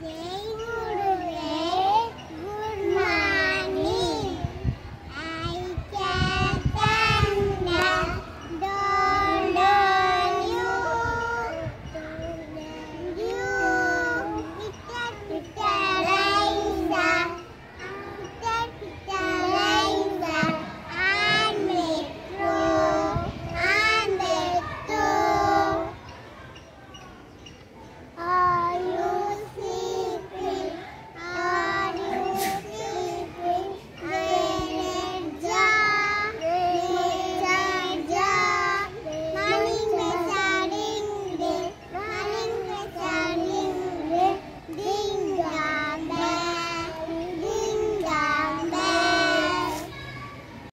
Yeah.